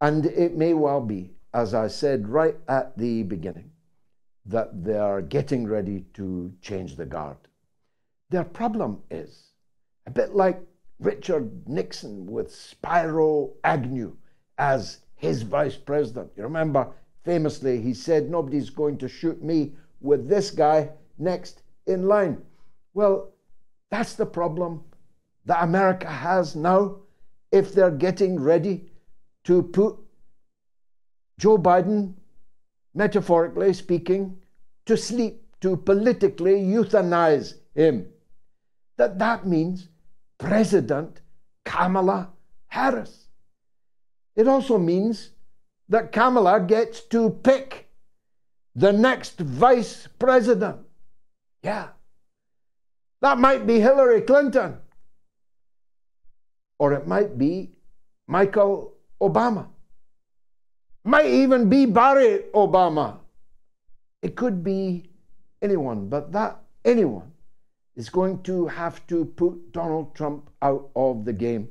And it may well be, as I said right at the beginning, that they are getting ready to change the guard. Their problem is a bit like Richard Nixon with Spiro Agnew as his vice president. You remember, famously, he said, Nobody's going to shoot me with this guy next in line. Well, that's the problem that America has now if they're getting ready to put Joe Biden, metaphorically speaking, to sleep, to politically euthanize him. That that means President Kamala Harris. It also means that Kamala gets to pick the next vice president. Yeah. That might be Hillary Clinton. Or it might be Michelle Obama. Might even be Barack Obama. It could be anyone, but that anyone is going to have to put Donald Trump out of the game